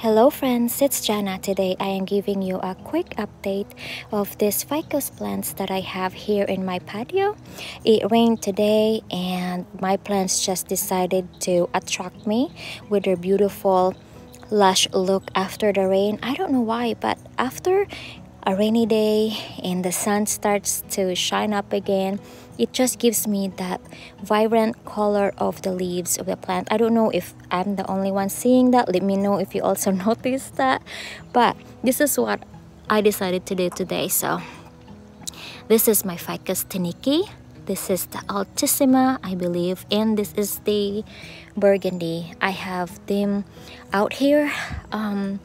Hello friends, it's Jana. Today I am giving you a quick update of these ficus plants that I have here in my patio. It rained today and my plants just decided to attract me with their beautiful lush look after the rain. I don't know why, but after a rainy day and the sun starts to shine up again it just gives me that vibrant color of the leaves of the plant. I don't know if i'm the only one seeing that. Let me know if you also notice that. But this is what i decided to do today. So this is my ficus Tineke this is the altissima i believe and this is the burgundy. I have them out here um,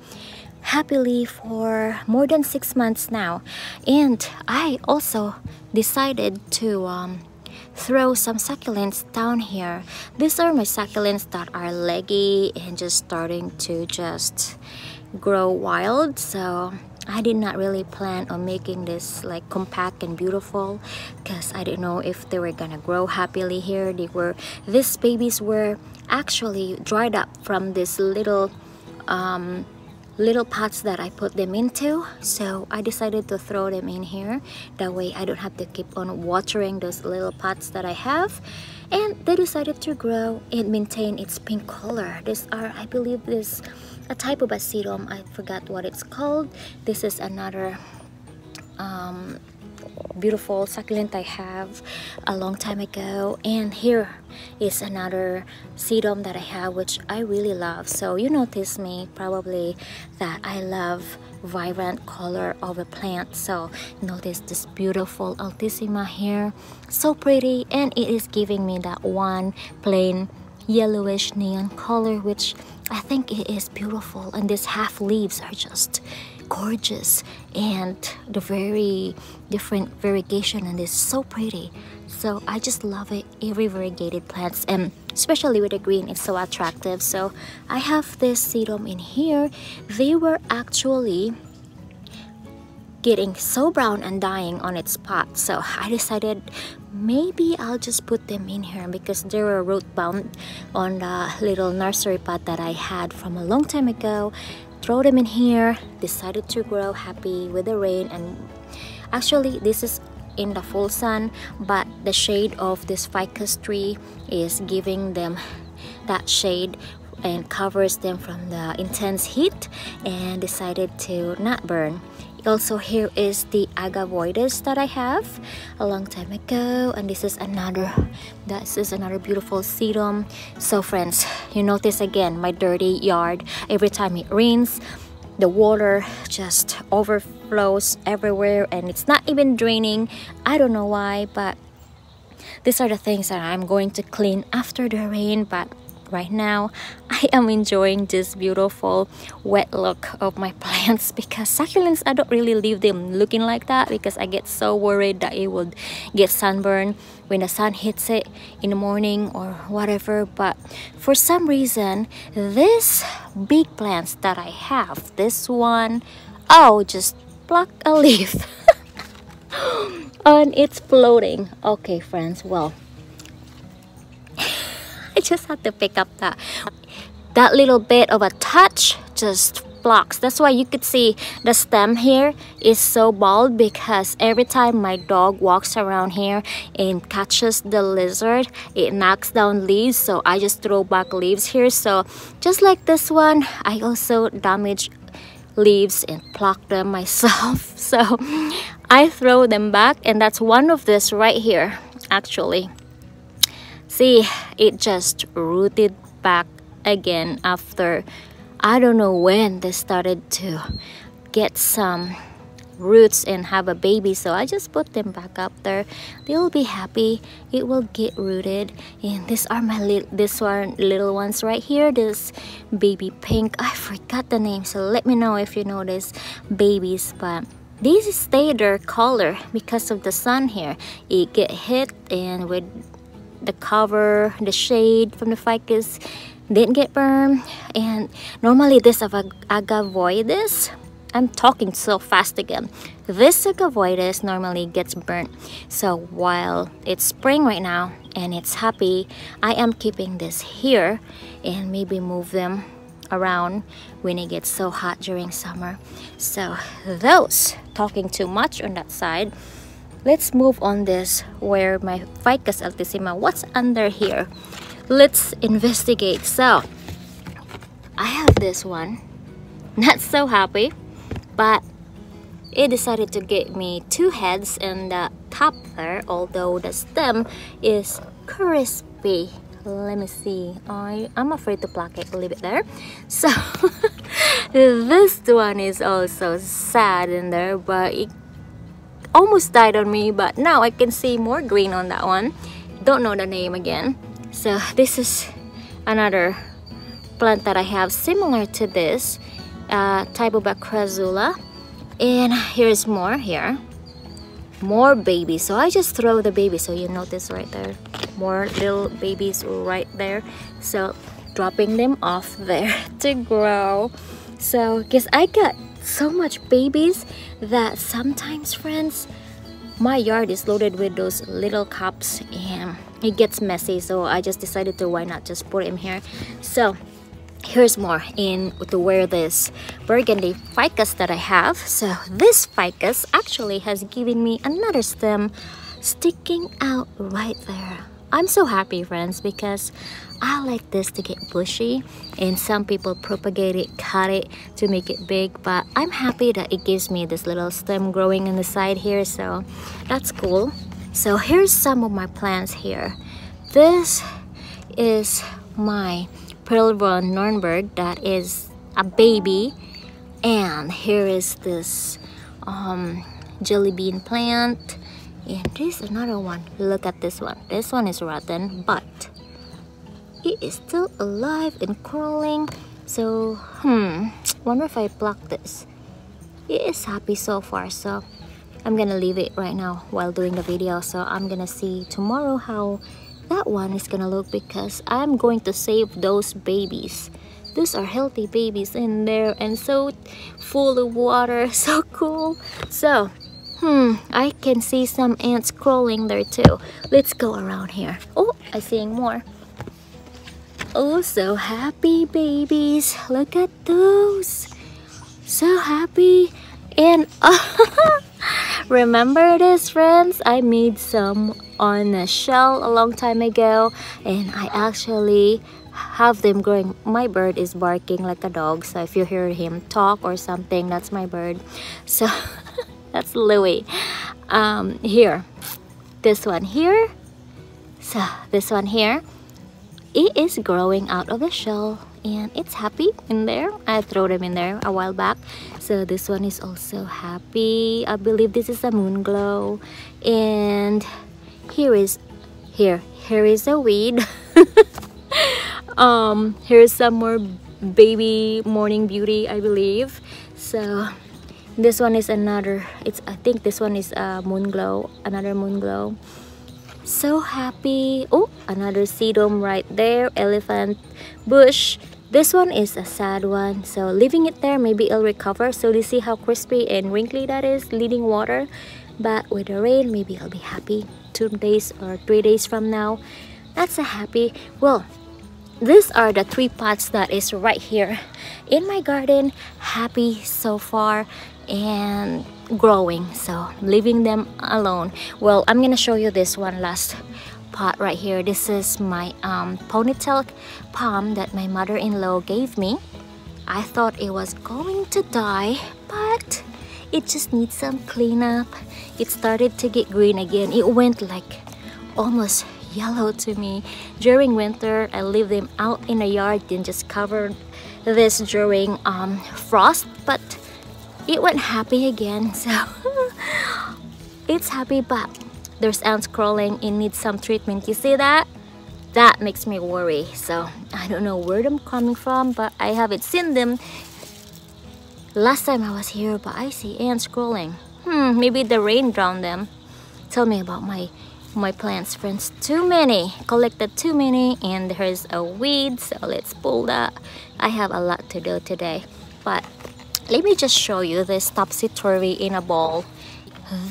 happily for more than six months now. And I also decided to um, throw some succulents down here. These are my succulents that are leggy and just starting to just grow wild. So I did not really plan on making this like compact and beautiful because I didn't know if they were gonna grow happily here. They were these babies were actually dried up from this little um, little pots that I put them into. So I decided to throw them in here. That way I don't have to keep on watering those little pots that I have. And they decided to grow and maintain its pink color. These are I believe this a type of sedum I forgot what it's called. This is another um, beautiful succulent I have a long time ago. And here is another sedum that I have which I really love. So you notice me probably that I love vibrant color of a plant so notice this beautiful altissima here. So pretty. And it is giving me that one plain yellowish neon color which I think it is beautiful. And these half leaves are just gorgeous and the very different variegation and it's so pretty. So I just love it every variegated plants and especially with the green it's so attractive. So I have this sedum in here. They were actually getting so brown and dying on its pot so I decided maybe I'll just put them in here because they were root bound on the little nursery pot that I had from a long time ago throw them in here decided to grow happy with the rain and actually this is in the full sun but the shade of this ficus tree is giving them that shade and covers them from the intense heat and decided to not burn also here is the agavoides that I have a long time ago and this is another this is another beautiful sedum so friends you notice again my dirty yard. Every time it rains the water just overflows everywhere and it's not even draining. I don't know why but these are the things that I'm going to clean after the rain but right now I am enjoying this beautiful wet look of my plants because succulents I don't really leave them looking like that because I get so worried that it will get sunburned when the sun hits it in the morning or whatever. But for some reason this big plants that I have this one oh just pluck a leaf. And it's floating. Okay friends well I just had to pick up that that little bit of a touch just blocks. That's why you could see the stem here is so bald because every time my dog walks around here and catches the lizard it knocks down leaves. So I just throw back leaves here. So just like this one I also damage leaves and pluck them myself. So I throw them back and that's one of this right here actually see it just rooted back again after I don't know when they started to get some roots and have a baby so I just put them back up there. They'll be happy. It will get rooted. And these are my little this one little ones right here. This baby pink. I forgot the name so let me know if you know this babies but these stay their color because of the sun here. It get hit and with the cover, the shade from the ficus didn't get burned. And normally this of agavoides, I'm talking so fast again. This agavoides normally gets burnt. So while it's spring right now and it's happy, I am keeping this here and maybe move them around when it gets so hot during summer so those talking too much on that side let's move on this where my ficus altissima what's under here? Let's investigate. So i have this one. Not so happy but it decided to give me two heads and the top there although the stem is crispy. Let me see. I, I'm afraid to pluck it leave it there. So this one is also sad in there but it almost died on me but now I can see more green on that one. Don't know the name again. So this is another plant that I have similar to this uh, a Crassula and here's more here. More babies. So I just throw the baby so you notice right there. More little babies right there. So dropping them off there to grow. So because I got so much babies that sometimes friends my yard is loaded with those little cups and it gets messy so I just decided to why not just put him here. So here's more in to wear this burgundy ficus that I have. So this ficus actually has given me another stem sticking out right there I'm so happy friends because I like this to get bushy and some people propagate it, cut it to make it big but I'm happy that it gives me this little stem growing on the side here so that's cool. So here's some of my plants here. This is my Perle von Nurnberg that is a baby and here is this um, jelly bean plant and this another one. Look at this one. This one is rotten but it is still alive and crawling. So hmm wonder if I pluck this. It is happy so far so I'm gonna leave it right now while doing the video. So I'm gonna see tomorrow how that one is gonna look because I'm going to save those babies. Those are healthy babies in there and so full of water so cool. So Hmm, I can see some ants crawling there too. Let's go around here. Oh, I'm seeing more. Oh, so happy babies. Look at those. So happy. And uh, remember this, friends? I made some on a shell a long time ago. And I actually have them growing. My bird is barking like a dog. So if you hear him talk or something, that's my bird. So... that's Louis. Um, here. This one here. So this one here. It is growing out of the shell and it's happy in there. I threw them in there a while back. So this one is also happy. I believe this is a moon glow. And here is here here is a weed. Um here's some more baby morning beauty I believe. So this one is another it's i think this one is a moon glow another moon glow. So happy. Oh another sedum right there elephant bush. This one is a sad one so leaving it there maybe it'll recover. So you see how crispy and wrinkly that is leading water. But with the rain maybe i'll be happy two days or three days from now. That's a happy well these are the three pots that is right here in my garden. Happy so far and growing so leaving them alone. Well i'm gonna show you this one last pot right here. This is my um, ponytail palm that my mother-in-law gave me. I thought it was going to die but it just needs some cleanup. It started to get green again. It went like almost yellow to me. During winter i leave them out in the yard and just covered this during um, frost but it went happy again so it's happy but there's ants crawling it needs some treatment. You see that? That makes me worry so I don't know where them coming from but I haven't seen them last time I was here but I see ants crawling. Hmm maybe the rain drowned them. Tell me about my my plants friends. Too many. Collected too many and there's a weed so let's pull that. I have a lot to do today but let me just show you this topsy-turvy in a ball.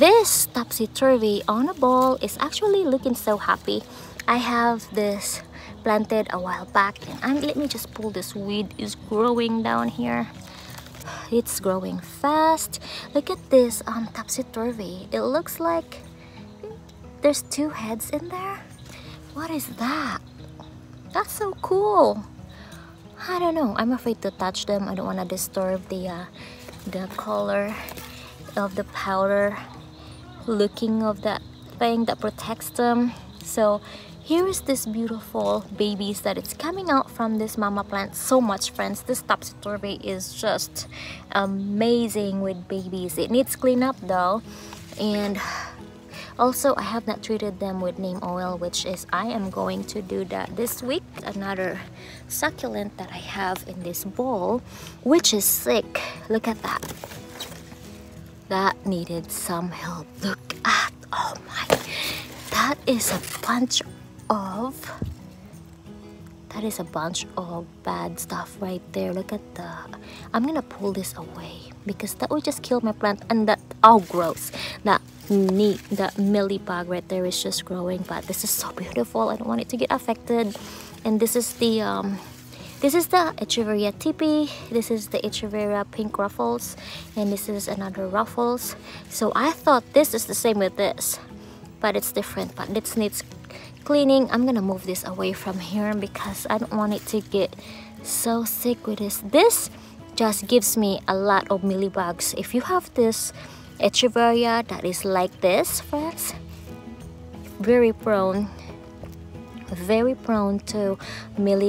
This topsy-turvy on a ball is actually looking so happy. I have this planted a while back and I'm, let me just pull this weed. Is growing down here. It's growing fast. Look at this um topsy-turvy it looks like there's two heads in there. What is that? That's so cool I don't know. I'm afraid to touch them. I don't want to disturb the uh, the color of the powder looking of that thing that protects them. So here is this beautiful babies that it's coming out from this mama plant. So much friends. This topsy-turvy is just amazing with babies. It needs cleanup though. And also I have not treated them with neem oil which is I am going to do that this week. Another succulent that I have in this bowl which is sick look at that. That needed some help. Look at oh my. That is a bunch of that is a bunch of bad stuff right there. Look at the i'm gonna pull this away because that would just kill my plant and that oh gross. That neat. That bug right there is just growing but this is so beautiful. I don't want it to get affected. And this is the um this is the Echeveria Tippy, this is the Echeveria pink ruffles, and this is another ruffles. So I thought this is the same with this, but it's different, but this needs cleaning. I'm gonna move this away from here because i don't want it to get so sick with this. This just gives me a lot of bugs. if you have this echeveria that is like this friends. Very prone. Very prone to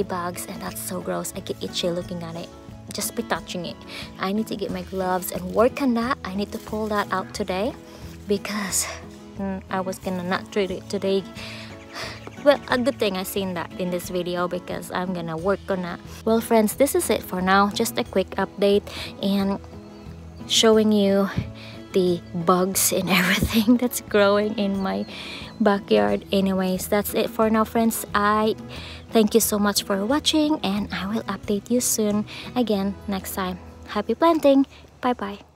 bugs, and that's so gross. I get itchy looking at it. Just be touching it. I need to get my gloves and work on that. I need to pull that out today because mm, i was gonna not treat it today. Well a good thing i seen that in this video because i'm gonna work on that. Well friends this is it for now. Just a quick update and showing you the bugs and everything that's growing in my backyard. Anyways that's it for now friends. I thank you so much for watching and i will update you soon again next time. Happy planting. Bye bye